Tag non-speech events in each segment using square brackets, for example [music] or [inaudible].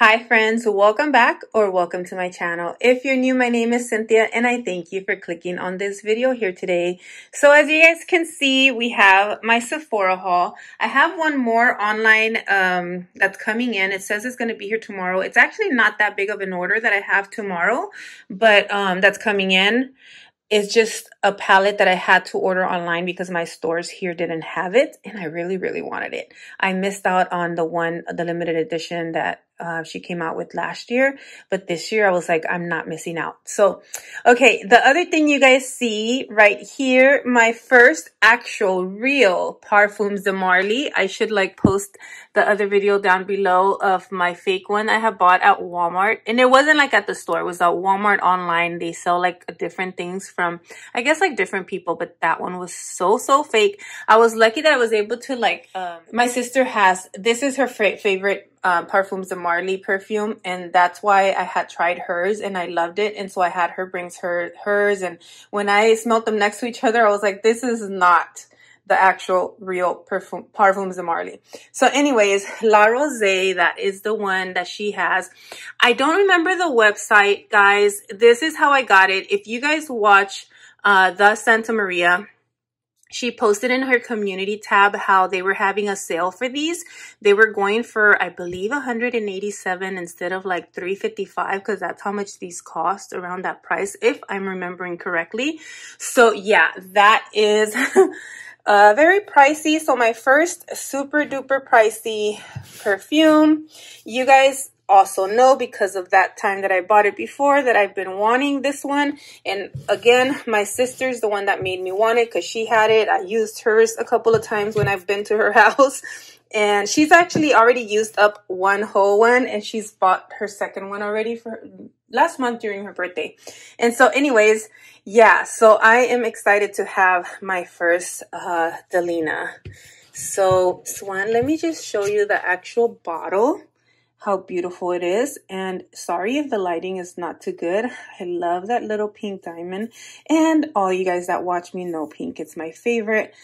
Hi friends, welcome back or welcome to my channel. If you're new, my name is Cynthia and I thank you for clicking on this video here today. So as you guys can see, we have my Sephora haul. I have one more online um, that's coming in. It says it's going to be here tomorrow. It's actually not that big of an order that I have tomorrow, but um, that's coming in. It's just a palette that I had to order online because my stores here didn't have it and I really, really wanted it. I missed out on the one, the limited edition that uh, she came out with last year. But this year I was like, I'm not missing out. So, okay. The other thing you guys see right here, my first actual real Parfums de Marly. I should like post the other video down below of my fake one I have bought at Walmart. And it wasn't like at the store. It was at Walmart online. They sell like different things from, I guess like different people, but that one was so, so fake. I was lucky that I was able to like, um, my sister has, this is her favorite um, Parfums de Marly perfume, and that's why I had tried hers and I loved it, and so I had her brings her hers, and when I smelled them next to each other, I was like, this is not the actual real perfume Parfums de Marly. So, anyways, La Rose, that is the one that she has. I don't remember the website, guys. This is how I got it. If you guys watch uh, the Santa Maria she posted in her community tab how they were having a sale for these. They were going for, I believe, 187 instead of like 355 because that's how much these cost around that price, if I'm remembering correctly. So yeah, that is [laughs] uh, very pricey. So my first super duper pricey perfume. You guys also know because of that time that I bought it before that I've been wanting this one. And again, my sister's the one that made me want it because she had it. I used hers a couple of times when I've been to her [laughs] house. And she's actually already used up one whole one and she's bought her second one already for last month during her birthday. And so anyways, yeah, so I am excited to have my first uh, Delina. So Swan, let me just show you the actual bottle how beautiful it is. And sorry if the lighting is not too good. I love that little pink diamond. And all you guys that watch me know pink. It's my favorite.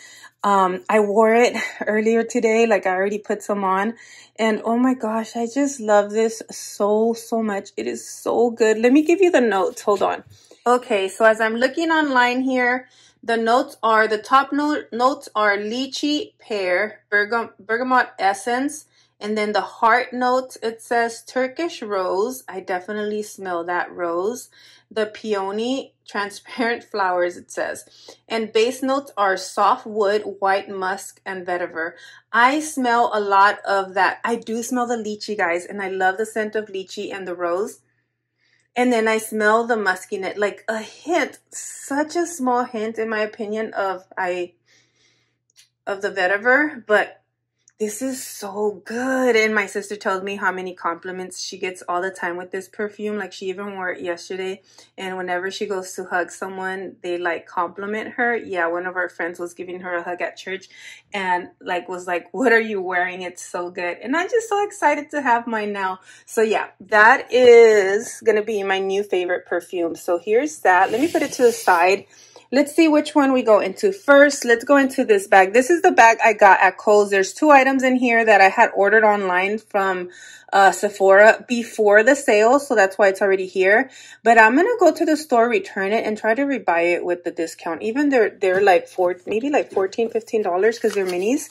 Um, I wore it [laughs] earlier today. Like I already put some on. And oh my gosh, I just love this so, so much. It is so good. Let me give you the notes. Hold on. Okay, so as I'm looking online here, the notes are, the top note, notes are lychee, pear, bergam, bergamot essence, and then the heart notes, it says Turkish rose. I definitely smell that rose. The peony, transparent [laughs] flowers, it says. And base notes are soft wood, white musk, and vetiver. I smell a lot of that. I do smell the lychee, guys, and I love the scent of lychee and the rose. And then I smell the muskiness, like a hint, such a small hint, in my opinion, of I of the vetiver, but this is so good. And my sister told me how many compliments she gets all the time with this perfume. Like she even wore it yesterday. And whenever she goes to hug someone, they like compliment her. Yeah, one of our friends was giving her a hug at church and like was like, what are you wearing? It's so good. And I'm just so excited to have mine now. So yeah, that is going to be my new favorite perfume. So here's that. Let me put it to the side. Let's see which one we go into first. Let's go into this bag. This is the bag I got at Kohl's. There's two items in here that I had ordered online from uh, Sephora before the sale, so that's why it's already here. But I'm gonna go to the store, return it, and try to rebuy it with the discount. Even they're they're like four, maybe like 14 dollars because they're minis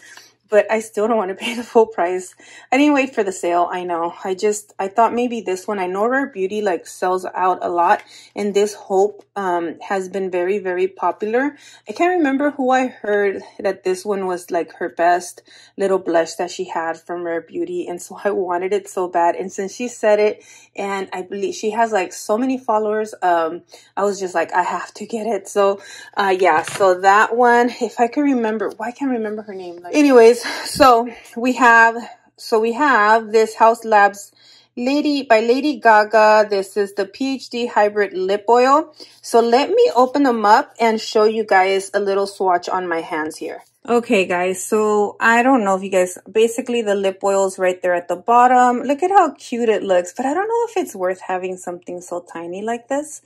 but I still don't want to [laughs] pay the full price. I didn't wait for the sale. I know. I just, I thought maybe this one, I know Rare Beauty like sells out a lot and this Hope um, has been very, very popular. I can't remember who I heard that this one was like her best little blush that she had from Rare Beauty. And so [laughs] I wanted it so bad. And since she said it and I believe she has like so many followers, um, I was just like, I have to get it. So, uh, yeah, so that one, if I can remember, why can't I remember her name? Like, anyways, so we have so we have this Haus Labs Lady by Lady Gaga. This is the PhD Hybrid Lip Oil. So let me open them up and show you guys a little swatch on my hands here. Okay, guys, so I don't know if you guys, basically the lip oil is right there at the bottom. Look at how cute it looks, but I don't know if it's worth having something so tiny like this.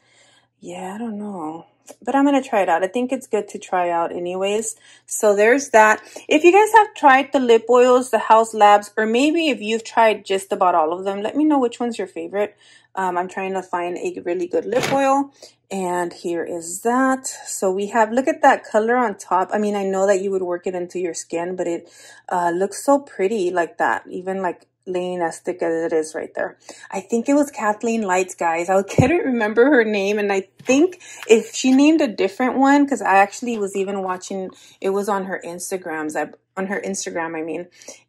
Yeah, I don't know. But I'm going to try it out. I think it's good to try out anyways. So there's that. If you guys have tried the lip oils, the Haus Labs, or maybe if you've tried just about all of them, let me know which one's your favorite. Um, I'm trying to find a really good lip oil. And here is that. So we have, look at that color on top. I mean, I know that you would work it into your skin, but it uh, looks so pretty like that. Even like laying as thick as it is right there. I think it was Kathleen Lights, guys. I couldn't [laughs] remember her name. And I think if she named a different one, because I actually was even watching, it was on her Instagrams, on her Instagram, I mean.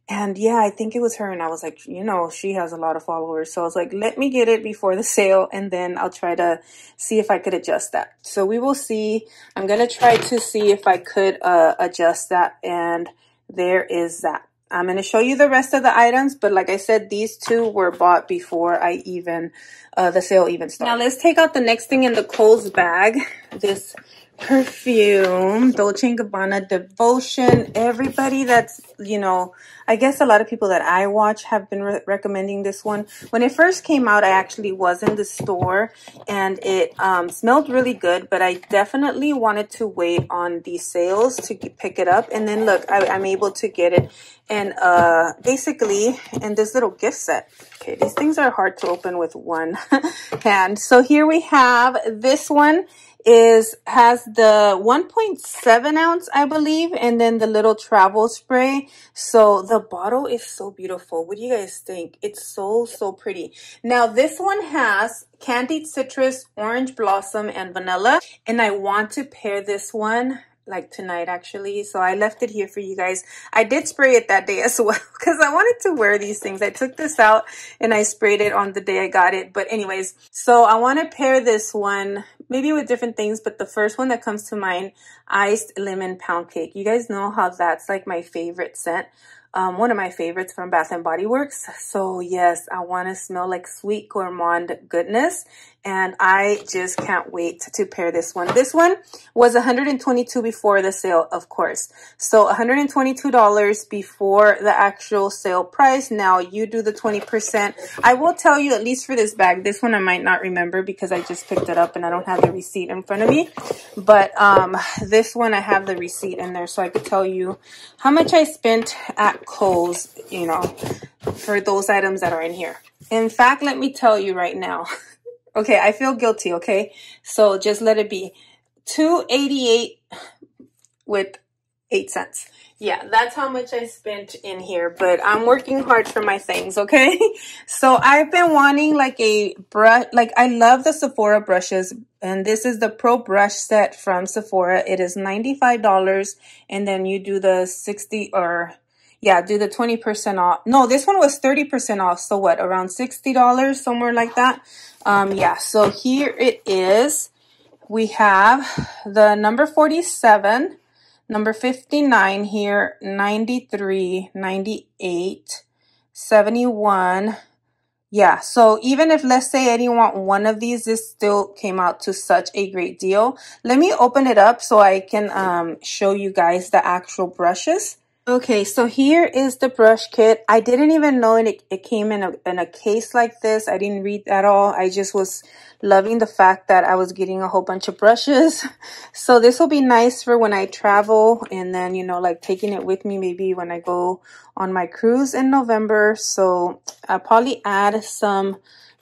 And yeah, I think it was her. And I was like, you know, she has a lot of followers. So I was like, let me get it before the [laughs] sale. And then I'll try to see if I could adjust that. So we will see. I'm going to try to see if I could uh, adjust that. And there is that. I'm going to show you the rest of the items, but like I said, these two were bought before I even, uh, the sale even started. Now let's take out the next thing in the Kohl's bag. This perfume, Dolce & Gabbana Devotion. Everybody that's, you know, I guess a lot of people that I watch have been re recommending this one. When it first came out, I actually was in the store and it um, smelled really good, but I definitely wanted to wait on these sales to pick it up. And then look, I, I'm able to get it and uh, basically in this little gift set. Okay, these things are hard to open with one [laughs] hand. So here we have this one is has the 1.7 ounce, I believe, and then the little travel spray. So the bottle is so beautiful. What do you guys think? It's so, so pretty. Now this one has candied citrus, orange blossom, and vanilla. And I want to pair this one like tonight actually. So i left it here for you guys. I did spray it that day as [laughs] well because i wanted to wear these things. I took this out and i sprayed it on the day i got it. But anyways so i want to pair this one maybe with different things but the first one that comes to mind iced lemon pound cake. You guys know how that's like my favorite scent um, one of my favorites from Bath and Body Works. So yes, I want to smell like sweet gourmand goodness and I just can't wait to pair this one. This one was 122 before the sale, of course. So $122 before the actual sale price. Now you do the 20%. I will tell you, at least for this bag, this one I might not remember because I just picked it up and I don't have the receipt in front of me. But um, this one I have the receipt in there so I could tell you how much I spent at Kohl's, you know, for those items that are in here. In fact, let me tell you right now. [laughs] Okay, I feel guilty, okay? So just let it be. 288 with 8 cents. Yeah, that's how much I spent in here, but I'm working hard for my things, okay? [laughs] So I've been wanting like a brush, like I love the Sephora brushes, and this is the Pro Brush Set from Sephora. It is $95, and then you do the 60 or yeah, do the 20% off. No, this one was 30% off. So what, around $60, somewhere like that? Um, yeah, so here it is. We have the number 47, number 59 here, 93, 98, 71. Yeah, so even if let's say I didn't want one of these, this still came out to such a great deal. Let me open it up so I can um, show you guys the actual brushes. Okay, so here is the brush kit. I didn't even know it, it came in a, in a case like this. I didn't read at all. I just was loving the fact that I was getting a whole bunch of brushes. [laughs] So this will be nice for when I travel and then, you know, like taking it with me maybe when I go on my cruise in November. So I'll probably add some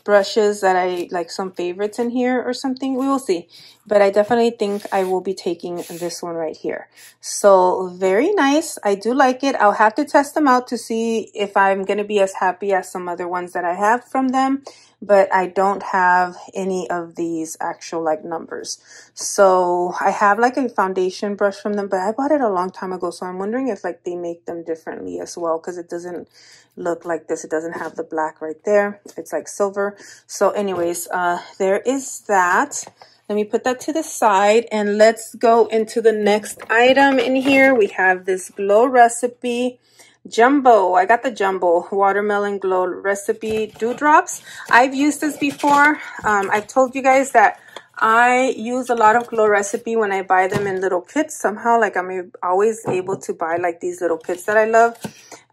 brushes that I like some favorites in here or something. We will see. But I definitely think I will be taking this one right here. So very nice. I do like it. I'll have to test them out to see if I'm going to be as happy as some other ones that I have from them but I don't have any of these actual like numbers. So I have like a foundation brush from them, but I bought it a long time ago. So I'm wondering if like they make them differently as well because it doesn't look like this. It doesn't have the black right there. It's like silver. So anyways, uh, there is that. Let me put that to the side and let's go into the next item in here. We have this glow recipe Jumbo. I got the Jumbo Watermelon Glow Recipe Dewdrops. I've used this before. Um, I've told you guys that I use a lot of Glow Recipe when I buy them in little kits. Somehow, like I'm always able to buy like these little kits that I love.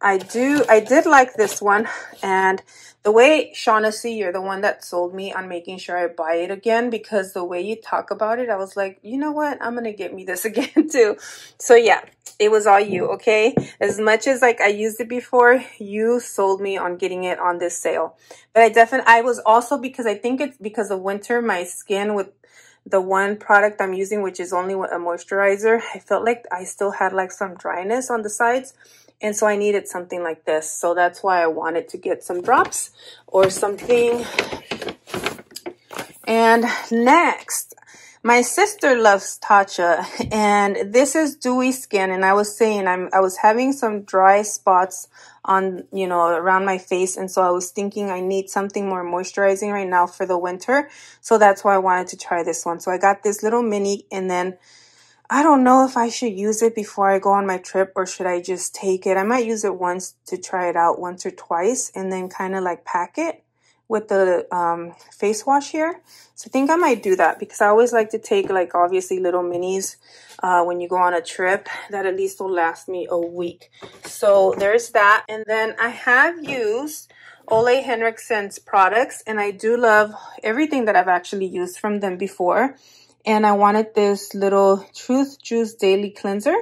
I do, I did like this one. And The way Shaughnessy, you're the one that sold me on making sure I buy it again because the way you talk about it, I was like, you know what? I'm gonna get me this [laughs] again too. So yeah, it was all you, okay? As much as like I used it before, you sold me on getting it on this sale. But I definitely, I was also because I think it's because of winter, my skin with the one product I'm using, which is only a moisturizer, I felt like I still had like some dryness on the sides. And so I needed something like this. So that's why I wanted to get some drops or something. And next, my sister loves Tatcha and this is dewy skin. And I was saying I'm, I was having some dry spots on, you know, around my face. And so I was thinking I need something more moisturizing right now for the winter. So that's why I wanted to try this one. So I got this little mini and then I don't know if I should use it before I go on my trip or should I just take it. I might use it once to try it out once or twice and then kind of like pack it with the um, face wash here. So I think I might do that because I always like to take like obviously little minis uh, when you go on a trip that at least will last me a week. So there's that. And then I have used Ole Henriksen's products and I do love everything that I've actually used from them before and I wanted this little Truth Juice Daily Cleanser.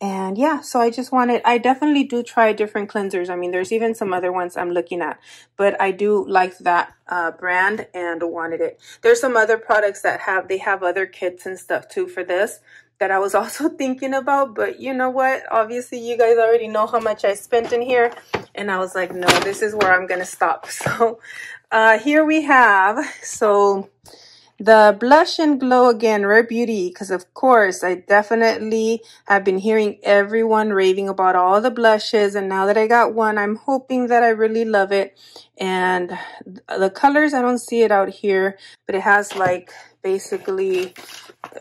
And yeah, so I just wanted, I definitely do try different cleansers. I mean, there's even some other ones I'm looking at, but I do like that uh, brand and wanted it. There's some other products that have, they have other kits and stuff too for this that I was [laughs] also thinking about, but you know what? Obviously, you guys already know how much I spent in here. And I was like, no, this is where I'm going to stop. [laughs] So uh, here we have, so the Blush and Glow Again Rare Beauty, because of course, I definitely have been hearing everyone raving about all the blushes. And now that I got one, I'm hoping that I really love it. And the colors, I don't see it out here, but it has like basically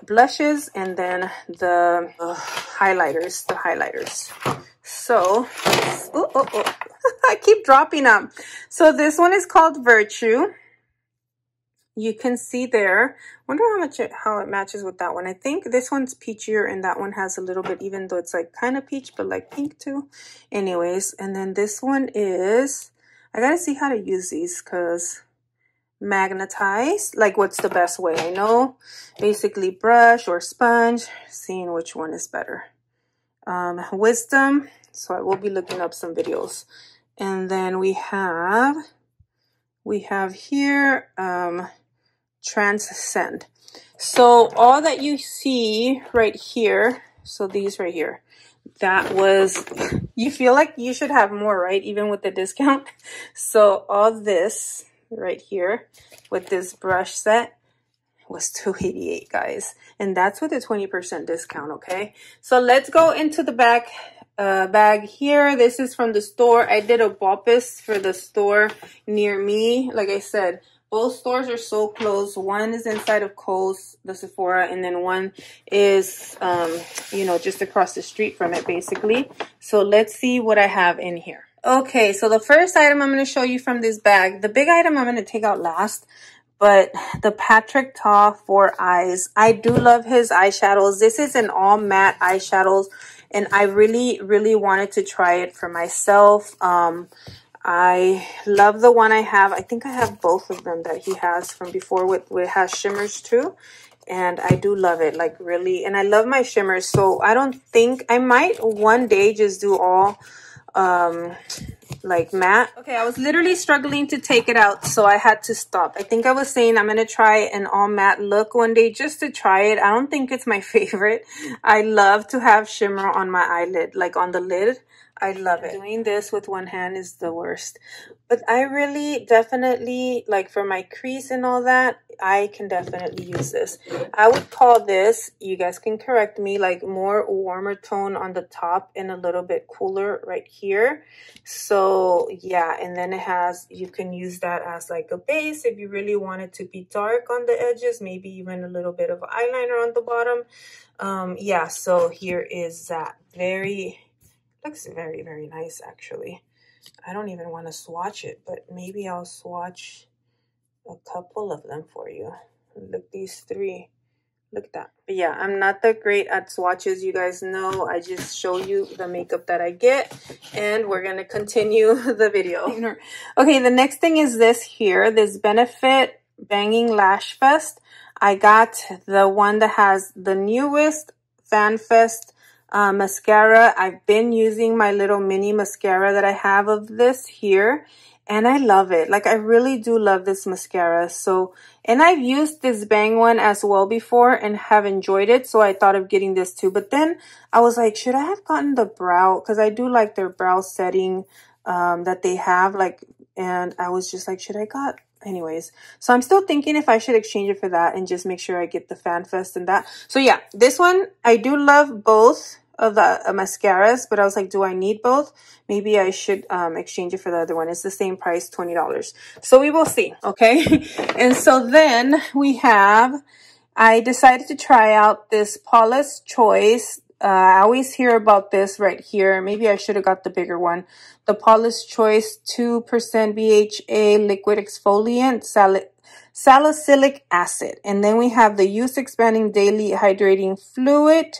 blushes and then the uh, highlighters, the highlighters. So, oh, oh, oh. [laughs] I keep dropping them. So this one is called Virtue you can see there. Wonder how much it, how it matches with that one. I think this one's peachier and that one has a little bit even though it's like kind of peach but like pink too. Anyways and then this one is i gotta see how to use these because magnetize like what's the best way i know? Basically brush or sponge seeing which one is better. Um wisdom so i will be looking up some videos. And then we have we have here um transcend. So all that you see right here, so these right here, that was, [laughs] you feel like you should have more, right? Even with the discount. [laughs] So all this right here with this brush set was 288 guys. And that's with a 20% discount, okay? So let's go into the back uh, bag here. This is from the store. I did a BOPIS for the store near me. Like I said, both stores are so close. One is inside of Kohl's, the Sephora, and then one is, um, you know, just across the street from it, basically. So let's see what I have in here. Okay, so the first item I'm going to show you from this bag, the big item I'm going to take out last, but the Patrick Ta for eyes. I do love his eyeshadows. This is an all matte eyeshadows, and I really, really wanted to try it for myself. Um, I love the one I have. I think I have both of them that he has from before with, with has shimmers too. And I do love it, like really. And I love my shimmers. So I don't think, I might one day just do all um like matte. Okay, I was literally struggling to take it out, so I had to stop. I think I was saying I'm going to try an all matte look one day just to try it. I don't think it's my [laughs] favorite. I love to have shimmer on my eyelid, like on the lid. I love it. Doing this with one hand is the worst. But I really definitely, like for my crease and all that, I can definitely use this. I would call this, you guys can correct me, like more warmer tone on the top and a little bit cooler right here. So yeah, and then it has, you can use that as like a base if you really want it to be dark on the edges, maybe even a little bit of eyeliner on the bottom. Um, yeah, so here is that very Looks very, very nice, actually. I don't even want to swatch it, but maybe I'll swatch a couple of them for you. Look, these three Look at that. But yeah, I'm not that great at swatches. You guys know I just show you the makeup that I get. And we're going to continue [laughs] the video. Okay, the next thing is this here. This Benefit Banging Lash Fest. I got the one that has the newest FanFest uh, mascara. I've been using my little mini mascara that I have of this here and I love it. Like I really do love this mascara. So, and I've used this Bang one as well before and have enjoyed it. So I thought of getting this too. But then I was like, should I have gotten the brow? Because I do like their brow setting um, that they have. Like, and I was just like, should I got anyways so i'm still thinking if i should exchange it for that and just make sure i get the fan fanfest and that so yeah this one i do love both of the uh, mascaras, but I was like, do I need both? Maybe I should um, exchange it for the other one. It's the same price, $20. So we will see, okay? [laughs] and so then we have, I decided to try out this Paula's Choice. Uh, I always hear about this right here. Maybe I should have got the bigger one. The Paula's Choice 2% BHA liquid exfoliant salicylic acid. And then we have the Youth-Extending Daily Hydrating Fluid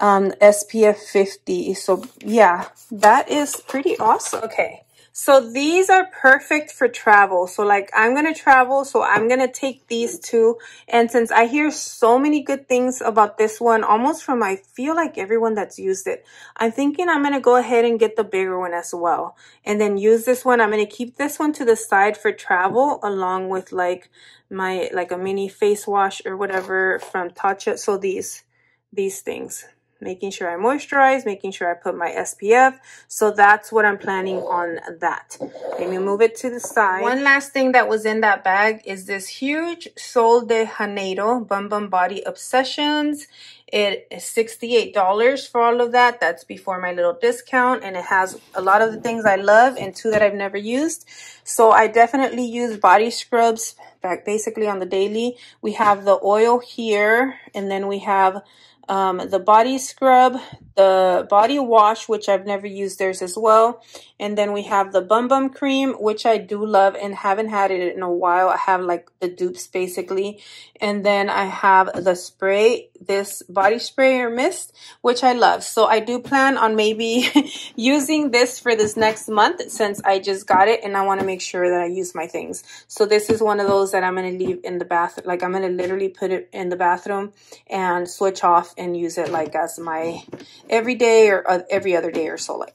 um, SPF 50. So yeah, that is pretty awesome. Okay. So these are perfect for travel. So like I'm going to travel, so I'm going to take these two. And since I hear so many good things about this one, almost from I feel like everyone that's used it, I'm thinking I'm going to go ahead and get the bigger one as well. And then use this one. I'm going to keep this one to the side for travel along with like my, like a mini face wash or whatever from Tatcha. So these, these things making sure I moisturize, making sure I put my SPF. So that's what I'm planning on that. Let me move it to the side. One last thing that was in that bag is this huge Sol de Janeiro Bum Bum Body Obsessions. It is $68 for all of that. That's before my little discount. And it has a lot of the things I love and two that I've never used. So I definitely use body scrubs back basically on the daily. We have the oil here and then we have um, the body scrub, the body wash, which I've never used theirs as well. And then we have the Bum Bum Cream, which I do love and haven't had it in a while. I have like the dupes basically. And then I have the spray, this body spray or mist, which I love. So I do plan on maybe [laughs] using this for this next month since I just got it and I want to make sure that I use my things. So this is one of those that I'm going to leave in the bath. Like I'm going to literally put it in the bathroom and switch off and use it like as my everyday or uh, every other day or so like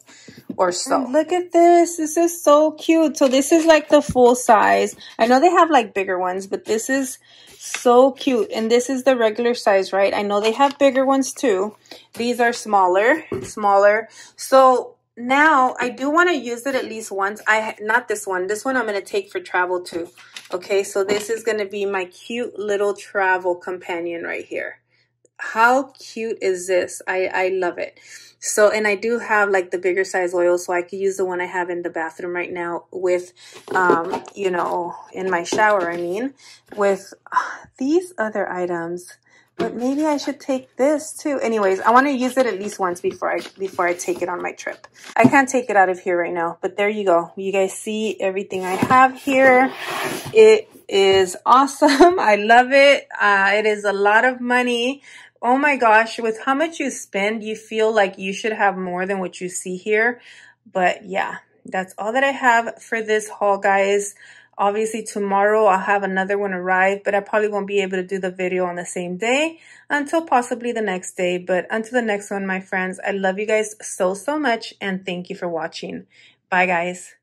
or so. And look at this. This is so cute. So this is like the full size. I know they have like bigger ones, but this is so cute. And this is the regular size, right? I know they have bigger ones too. These are smaller, smaller. So now I do want to use it at least once. I Not this one. This one I'm going to take for travel too. Okay, so this is going to be my cute little travel companion right here how cute is this? I, I love it. So, and I do have like the bigger size oil, so I could use the one I have in the bathroom right now with, um, you know, in my shower, I mean, with uh, these other items. But maybe I should take this too. Anyways, I want to use it at least once before I before I take it on my trip. I can't take it out of here right now, but there you go. You guys see everything I have here. It is awesome. [laughs] I love it. Uh, it is a lot of money oh my gosh, with how much you spend, you feel like you should have more than what you see here. But yeah, that's all that I have for this haul, guys. Obviously, tomorrow I'll have another one arrive, but I probably won't be able to do the video on the same day until possibly the next day. But until the next one, my friends, I love you guys so, so much, and thank you for watching. Bye, guys.